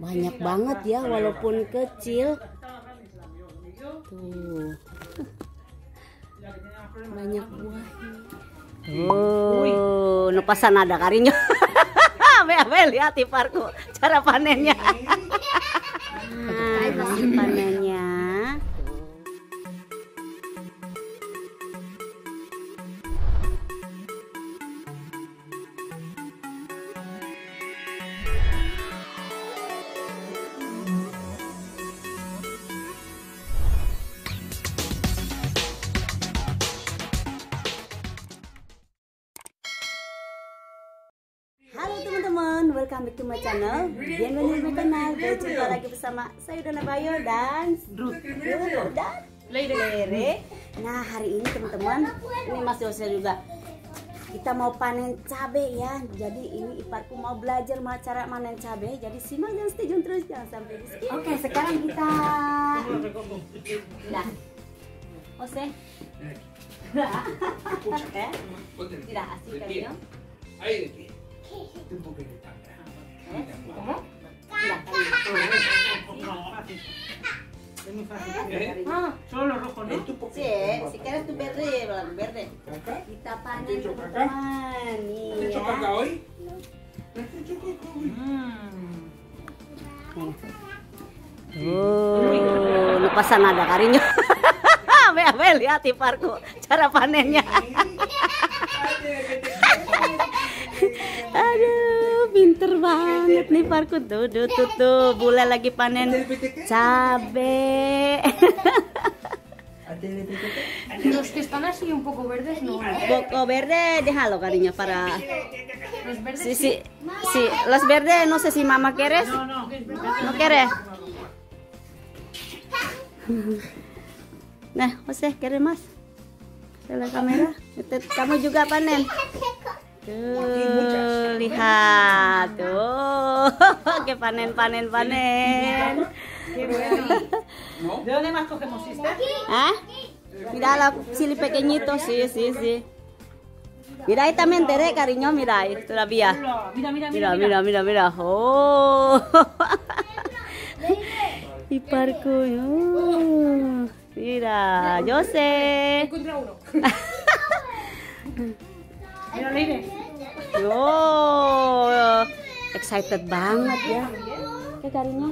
banyak banget ya walaupun kecil. Tuh. Banyak buahnya oh nu pasan ada karinya. Be, lihat iparku cara panennya. Nah, hasil panennya welcome back to my channel. Bienvenue di my channel. Berjumpa lagi bersama saya Dona Bayo dan Ruth. Dan Lere. Nah hari ini teman-teman Ini Mas Yose juga. Kita mau panen cabai ya. Jadi ini iparku mau belajar mau cara panen cabai Jadi simak dan stay tune terus. Jangan sampai di skip. Oke sekarang kita Nah Jose Eh? Tidak asik kan ya aquí. Un poco de. Ah, solo lo rojo, ¿no? Sí, si quieres tu verde, el verde. Acá. Kita panen ¿Te hecho teman-teman. ¿Has Nih hecho ya. caca hoy? ¿Has hecho caca hoy? Oh, lepasan ada karinya. Be, be, lihat iparku cara panennya. Aduh, pinter banget nih parku tuh, tuh, tuh, tuh, bule lagi panen cabe. Los que están así un poco verdes, no. Poco verde, déjalo cariño para. Los verdes, Sí, sí, sí, los verdes, no sé si mamá quieres. no, no. ¿No quieres? Nah, Jose, ¿quieres más? De la. Este, kamu juga panen. Tuh, lihat. Tuh, que panen, panen, panen. ¿De dónde más cogemos esta? ¿Ah? Mira la chili pequeñito, sí, sí, sí. Mira ahí también Tere, cariño, mira ahí, todavía. Mira, mira, Mira, mira, mira, mira. Oh. Iparku. Oh. Mira, yo sé. Encontré uno. Excited banget ya. Oke, cariño.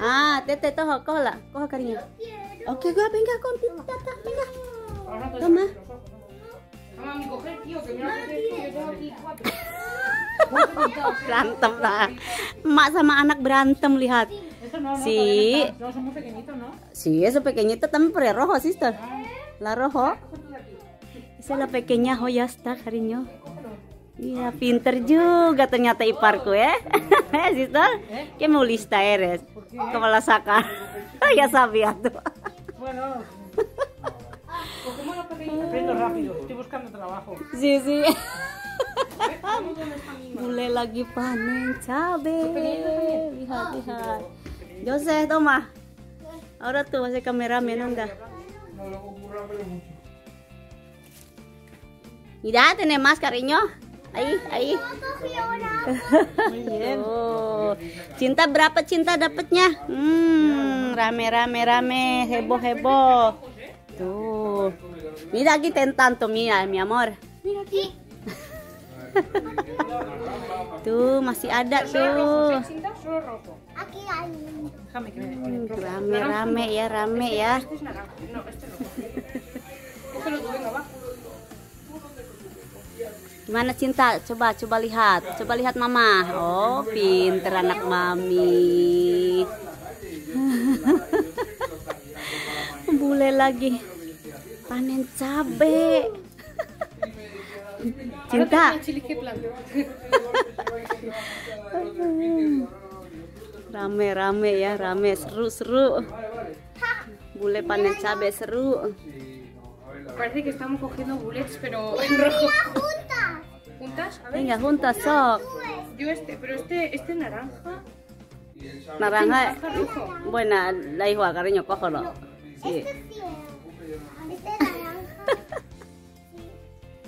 Ah, tete toh, coge la, coge cariño. Oke, gua venga con tata, venga. Ahora te Toma. Berantem lah. Emak sama anak berantem lihat. Pequeñitos, ¿no? Sí, eso pequeñito también, es rojo, sister. La rojo. Es la pequeña, oh ya está, cariño. Iya, pinter juga ternyata iparku ya. Eh, sister, qué muy lista eres. Como la saca. ya sabía tuh. Bueno. Aprendo rápido. Estoy buscando trabajo. Sí, sí. Mulai lagi panen cabe. Lihat, lihat. Jose, toma. Ahora tú haces cameraman, anda. No lo mucho. Mira, tenés más, cariño. Ahí, ahí. Oh, cinta berapa cinta dapatnya? Hmm, rame rame rame, heboh heboh. Tuh. Mira aquí tanto, mira, mi amor. Mira aquí. tuh, masih ada tuh. Hmm, Rame rame ya, rame ya. Gimana cinta? Coba coba lihat. Coba lihat mama. Oh, pinter anak mami. Bule lagi. Panen cabe. Cinta. Chili que planto. Rame rame ya, rame seru seru. Bule panen cabe seru. Parece que estamos cogiendo bullets, pero en rojo. Juntas. A ver. Venga, juntas sok. Yo este, pero este, este naranja. Naranja. Naranja rojo. Buena, la hijo cariño, cógelo. Sí. Este sí. Este es naranja.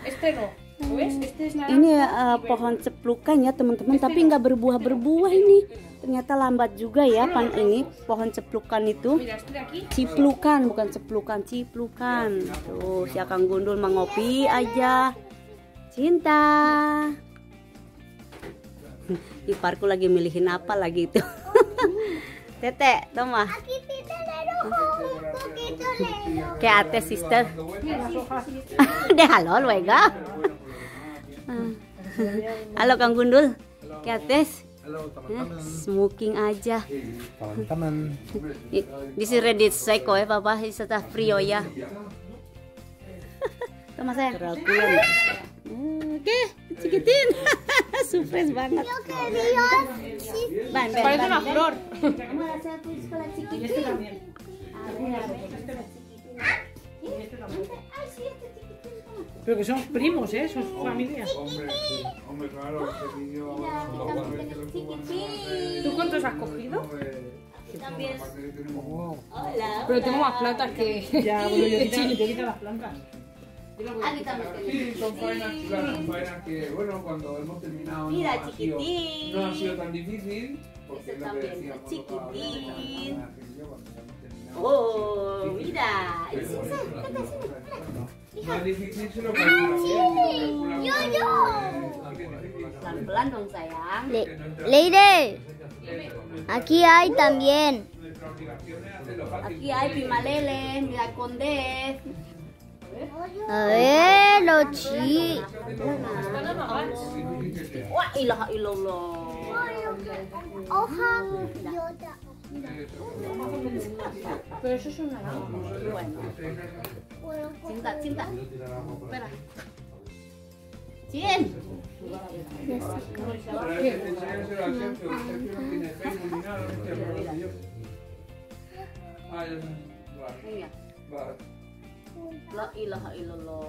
Este no. ¿Ves? Este es naranja. Ini uh, pohon ceplukan ya teman-teman, tapi nggak berbuah-berbuah ini. ternyata lambat juga ya pan ini pohon ceplukan itu. Este. Ciplukan bukan ceplukan, ciplukan. Tuh, si Akang Gundul mengopi aja. Cinta. Iparku lagi milihin apa lagi itu. Tete, toma. ¿Qué haces, sister? Hojas. Déjalo luego. Ah. Halo Kang Gundul. ¿Qué haces? Eh, Smoking aja. Teman-teman. This is ready seco eh, papa. This is frio ya. Toma saya. Oke, cikitin. Surprise banget. Yo quería sí, Ban, ban, Parece ban. una flor. Kamu rasa tuh sekolah Y este cikitin. también. A ver, a ver. Y este también. Ay, sí, este chiquitín. toma. Pero que son primos, ¿eh? Son familia. Hombre, sí. Hombre, claro, este vídeo. Mira, aquí también tenemos chiquitín. ¿Tú cuántos has cogido? También. Aparte que tenemos Hola. Pero tengo hola. más plantas que. Ya, bueno, yo quito, yo quito las plantas. Yo las voy a Aquí quitar. también Sí, tenemos son faenas chiquitín. chulas, son faenas que, bueno, cuando hemos terminado Mira, no, ha sido, chiquitín. no ha sido tan difícil. Porque Ese es lo que también, decíamos, chiquitín. ¿no? Cuando ya hemos terminado. Oh, mira. Pero Sí, bueno, sí, claro, sí, sí. no es difícil si lo calculas bien, si lo calculas Yo, mal, yo. eh, sí que es difícil. Pelan-pelan dong sayang. Le- Que nuestra- Leire, nuestra- aquí hay también. Nuestra obligación es hacerlo fácil. Aquí hay pimalele, mira condés. A ver, los chi. Wah, ilah ilallah. Hoja. Pero eso es un naranjo. Bueno, cinta, cinta. Espera. Cien. Para que te enseñárselo a Sergio, Sergio no tiene Facebook ni nada, no tiene problema, yo. Ah, ya sé. Vale, Mira. vale. La ilaha illallah.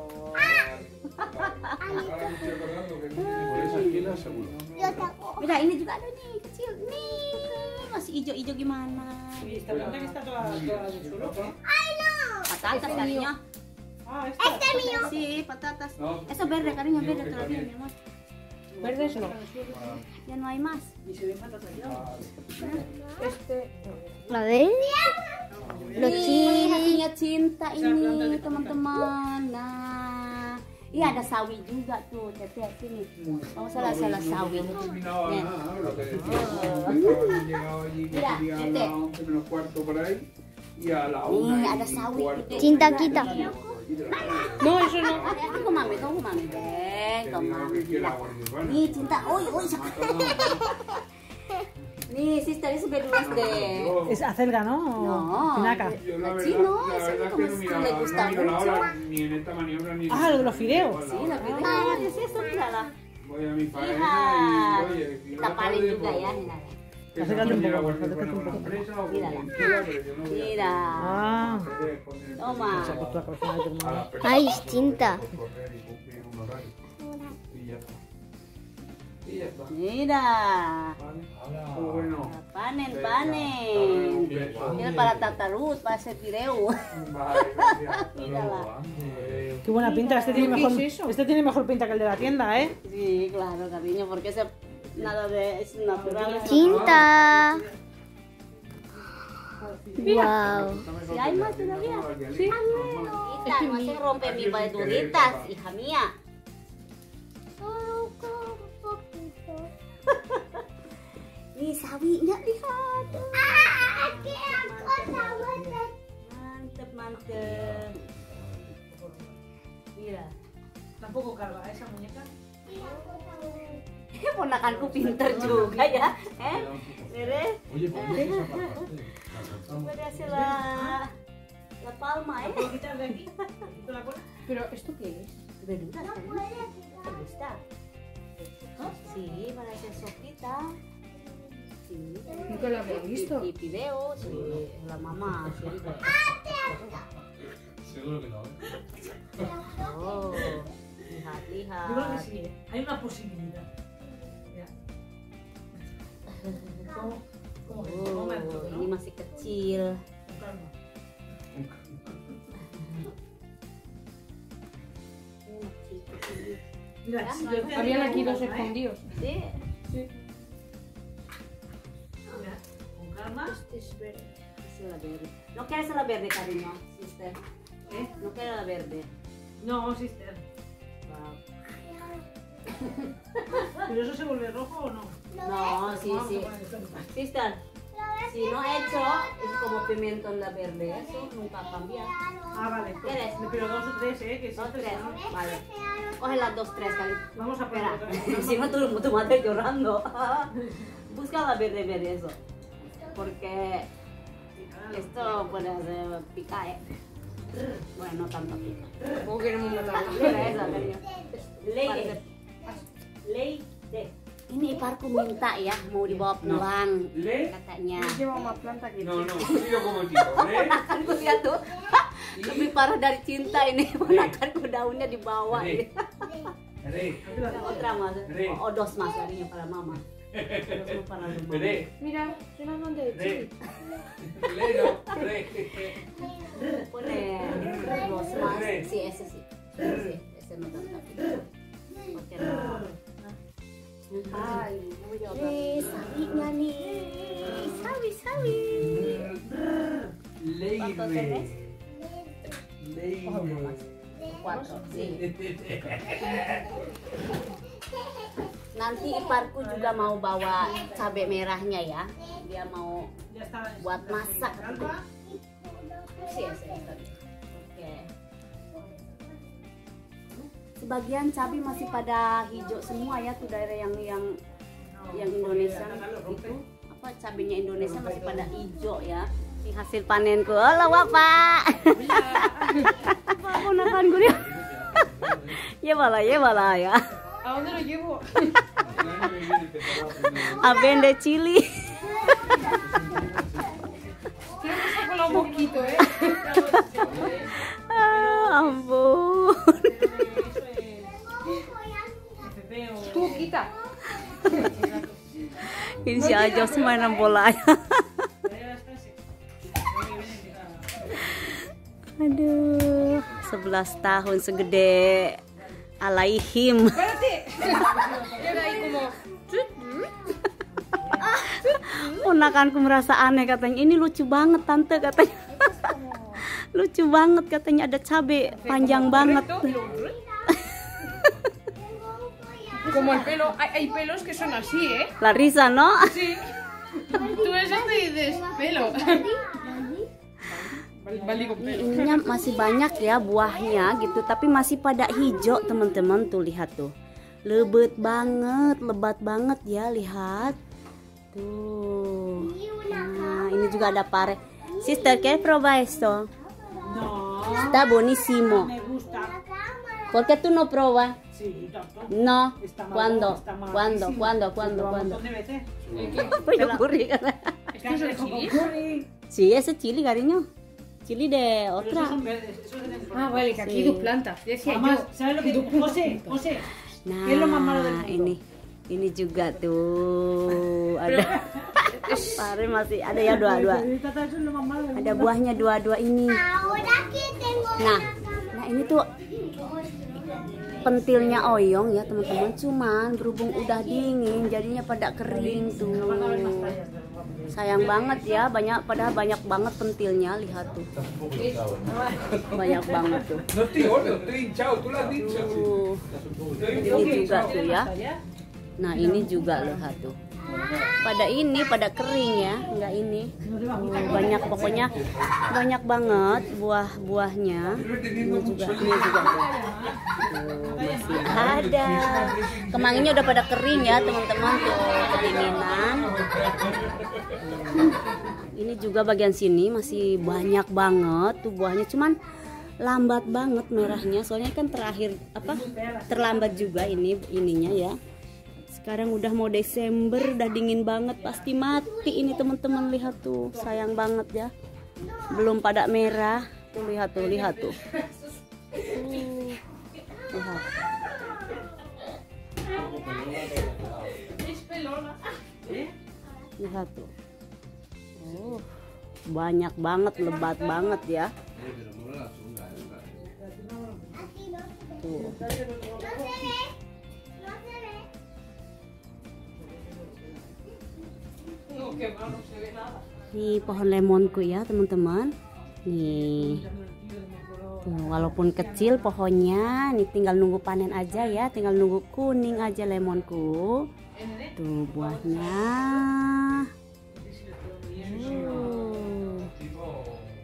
Mira, ini juga ada nih, kecil. Nih, masih hijau-hijau gimana? Patatas cariño. Ah, esta. Sí, patatas. No. Eso verde, cariño, verde que todavía, también. mi amor. Verdes no. Ya no hay más. Este. A ver. Chi. hasilnya cinta ini, teman-teman. Nah, iya ada sawi juga tuh, tete sini. Oh, salah salah sawi. No terminaba Nih. nada, lo que decíamos. Habían llegado allí, que Mira, sería a este. las 11 menos cuarto por ahí. Y a la 1 Nih, ada sawi gede. Cinta kita. No, eso no. Ada aku mami, kamu mami, Beng, Que kamu diga lo mami. que quiera la Guardia Urbana. Nih, cinta. Oi, oi, Nih, sister, eso verduras de... Es acelga, ¿no? No, Espinaca. Yo la la verdad, chino, la eso verdad es como que no es que miro, le la- gusta no miro la mucho. hora ni en esta maniobra ni en Ah, lo de los fideos. Sí, la video. Ah, es eso, mírala. Voy a mi faena Hija, y oye, si una taparin tarde, juga pues, ya, mira. que se Acércate un pone la poco, Guardia acércate Urbana un con la poco. empresa o Mírala. quien quiera, pero yo no voy a- Mira. Ah. Poder poner el Toma. Se acostó a cabeza de tu a hermano. las personas Ay, por cinta. correr y cumplir un horario. Y ya está. Y ya está. Mira. Pues bueno. Panen, panen. Mira para Tatarut, para Mírala. luego. Adiós. Qué buena pinta. Este tiene ¿Qué mejor, este tiene mejor pinta que el de la tienda, ¿eh? Sí, claro, cariño, porque ese nada de es natural. Cinta. Wow. Si hay más todavía. Sí. No se rompe mi verduritas, hija mía. Nih, sawinya lihat. Aquí aku tahu. Mantep, mantep. Mira. Tampoco carga esa muñeca. Ponakanku pinter juga ya. Eh? Mire, Oye, ¿por qué esa parte? puede hacer la, la palma, ¿eh? ¿Puedo quitar de aquí? ¿Quito la cola? Pero, ¿esto qué es? Verduras, cariño. ¿Te gusta? Sí, para hacer sopita. Sí. Nunca lo había visto. Y, y video, sí, la mamá siempre. Seguro que no, ¿eh? Oh, lihat, lihat. Yo creo que sí, ¿eh? Hay una posibilidad. Mira. ¿Cómo? ¿Cómo que? ¿Cómo me Oh, acuerdo, ini no? masih kecil. Con calma. Ini masih kecil. Mira, Ya, si no, yo no, te Habían digo aquí dos cómo, ¿eh? escondidos. Sí. Sí. No, sister. Wow. ¿Pero eso se vuelve rojo o no? No, sí, sí. Sister, si no hecho, es como pimiento en la verde. Eso nunca cambia. Ah, vale. pues, ¿Quieres? Pero dos o tres, ¿eh? Que Dos, siempre tres. son- Vale. Coge las dos, tres, cari. Vamos a poner si no tu, tu madre llorando. Busca la verde, verde, eso. Porque esto puede hacer pica, ¿eh? Bueno, no tanto queremos matar. Mira esa, cariño. Leide. Leide. Ini Iparku minta ya, mau dibawa pulang. Le. Katanya. Lleva una planta que No, no, yo como. Le. Aku lihat tuh. Lebih parah dari cinta ini. Ponakanku daunnya dibawa. Le. ini. Le. Otra mas. Re. Oh, dos mas tadinya para mama. Dos para lu mama. Le. Mira, es una manta de Le. chile. Le no. Le. Pone dos mas. Re. Sí, ese sí. Sí, ese no tanto. Oke, no. Ay, Eh, sabinya nih. Sabi, sabi. ¿Cuántos tenés? Leire. Oh, no más. Cuatro, sí. Nanti iparku juga mau bawa cabai merahnya ya. Dia mau Ya buat masak. gitu. Sih. Oke. Sebagian cabai masih pada hijau semua ya tuh daerah yang yang yang Indonesia itu apa cabenya Indonesia masih pada hijau ya. Ini hasil panenku. Halo Bapak. Apa dia? ya malah ya malah ya. ¿A dónde lo llevo? A Abende chili. Un poquito, ¿eh? Ah. Tú, quita. Mainan bola ya. Ya viene empieza- Aduh, 11 tahun segede Alaihim. Espérate. Ponakanku merasa aneh katanya. Ini lucu banget tante katanya. lucu banget katanya ada cabe panjang banget. Como el pelo, hay, hay pelos que son así, ¿eh? Larisa no? Sí. Tú ves y dices, pelo. Ininya masih banyak ya buahnya gitu, tapi masih pada hijau teman-teman tuh lihat tuh. Lebet banget, lebat banget ya lihat. Tuh. Nah, ini juga ada pare. Sister, ¿quieres probar esto? No, Está buenísimo. ¿Por qué tú no? Sí, tampoco. No. ¿Cuándo? ¿Cuándo? Sí, ¿Cuándo? sí, ¿Cuándo? ¿Cuándo? veces. Pollo curry. ¿Esto es el chili? Curry. Sí, ese chili, cariño. Chili de otra. Ah, vale, que aquí Sí. dos plantas. Decía Además, yo. ¿sabes lo que José, José, Nah, ¿qué es lo más malo del mundo? ini. Ini juga tuh ada. Pare masih ada ya dua-dua. Del Ada buahnya dua-dua ini. Nah, nah ini tuh pentilnya oyong ya teman-teman. Cuman berhubung udah dingin, jadinya pada kering tuh. Sayang banget ya, banyak padahal banyak banget pentilnya. Lihat tuh, banyak banget tuh. Ini juga tuh ya. Nah ini juga lihat tuh. Pada ini pada kering ya, nggak ini. Banyak pokoknya banyak banget buah-buahnya. Ini juga, ini juga ada. Kemanginya udah pada kering ya teman-teman tuh kedinginan. Ini juga bagian sini masih banyak banget tuh buahnya, cuman lambat banget merahnya. Soalnya kan terakhir apa terlambat juga ini ininya ya. Sekarang udah mau Desember, udah dingin banget, pasti mati ini teman-teman lihat tuh, sayang banget ya. Belum pada merah, tuh lihat tuh, lihat tuh. Lihat. Lihat tuh. Oh, banyak banget, lebat banget ya. Tuh. Nih pohon lemonku ya teman-teman. Nih. Tuh, walaupun kecil pohonnya, nih tinggal nunggu panen aja ya, tinggal nunggu kuning aja lemonku. Tuh buahnya. Uh,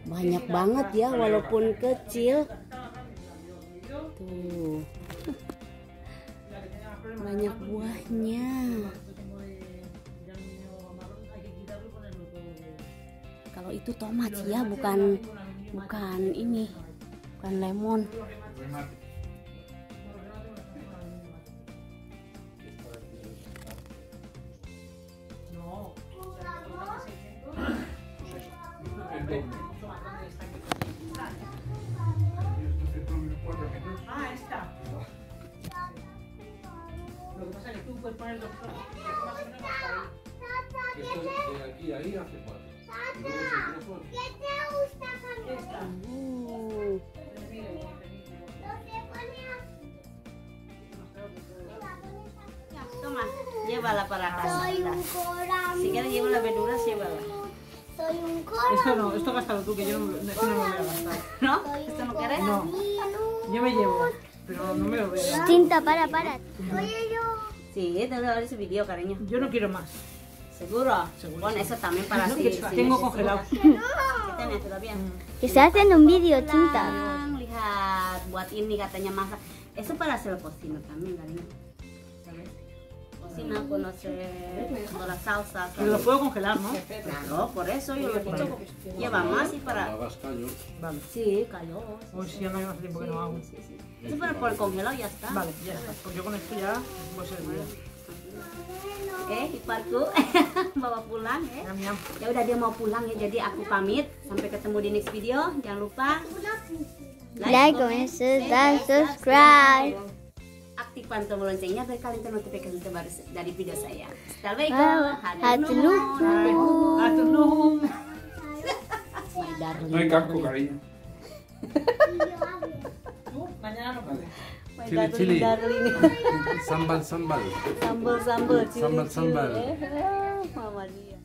banyak banget ya walaupun kecil. Tuh. Banyak buahnya. Kalau itu tomat sih ya, bukan bukan ini, bukan lemon. Ah, esta. Lo que pasa es que tú puedes poner dos cosas y más o menos hasta ahí. Esto de aquí a ahí hace para un corazón. Si quieres llevar las verduras, llévala. Soy un Esto no, esto gástalo tú, que yo no, me lo voy a gastar. ¿No? ¿Esto no quieres? No, yo me llevo, pero no me lo veo. Tinta, para, para. Oye, yo. Sí, te voy a ver ese video, cariño. Yo no quiero más. ¿Seguro? Seguro, Bueno, eso también para No, que si tengo necesitas. congelado. ¿Qué tienes todavía? Que está haciendo un vídeo, Tinta. Lihat buat ini katanya masak. Eso para hacer cocina también, cariño. Cocina, conocer toda la salsa. Pero lo puedo congelar, ¿no? Claro, por eso yo lo he dicho. Lleva más y para... Lavas callos. Vale. Sí, cayó. Pues si ya no hay más tiempo que no hago. Sí, sí. Eso para por el congelado y ya está. Vale, ya está. Pues yo con esto ya voy a servir. Eh, iparku bawa pulang ya. Nyam. Ya udah dia mau pulang ya, jadi aku pamit. Sampai ketemu di next video. Jangan lupa Like, comment, share, dan subscribe. Tombol loncengnya biar kalian ternotifikasi terbaru dari video saya. Assalamualaikum. My darling. My Chili, darling, chili. darling. Sambal, sambal. Sambal, sambal, cili, Sambal, cili. sambal. Mama dia.